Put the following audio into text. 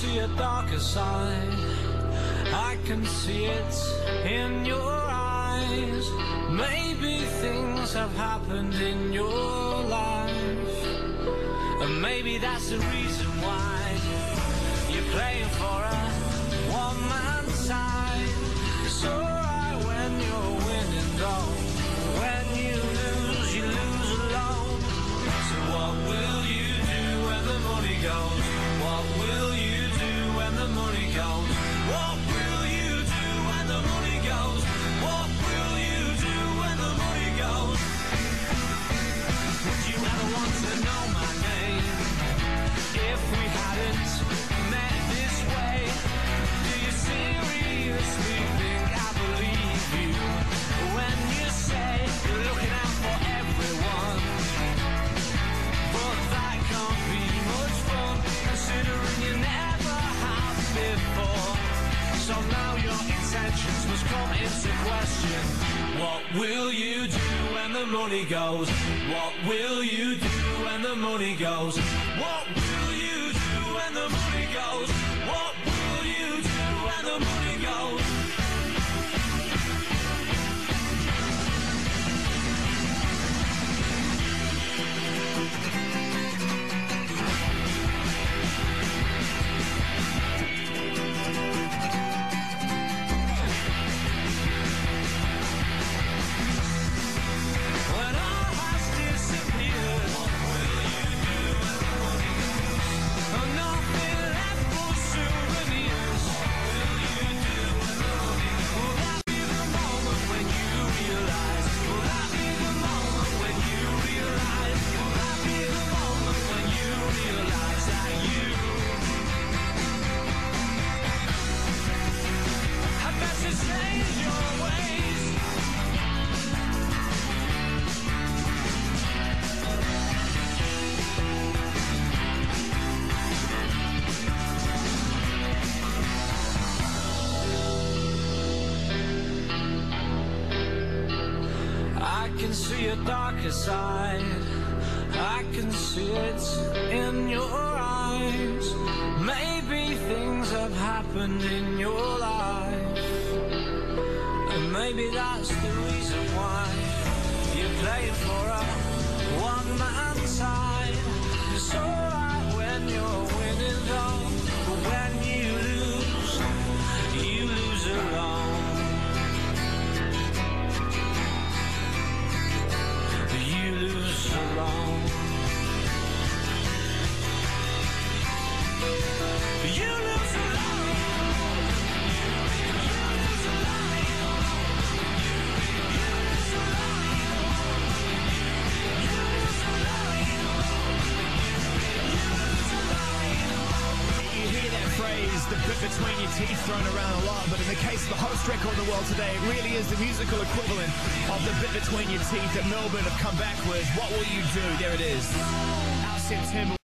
see a darker side. I can see it in your eyes. Maybe things have happened in your life. And maybe that's the reason why you're playing for a question. What will you do when the money goes? What will you do when the money goes? What can see a darker side. I can see it in your eyes. Maybe things have happened in your life. And maybe that's the reason why you're playing for a one man the bit between your teeth, thrown around a lot, but in the case of the hottest record in the world today, it really is the musical equivalent of the bit between your teeth that Milburn have come back with. What will you do? There it is. Out September.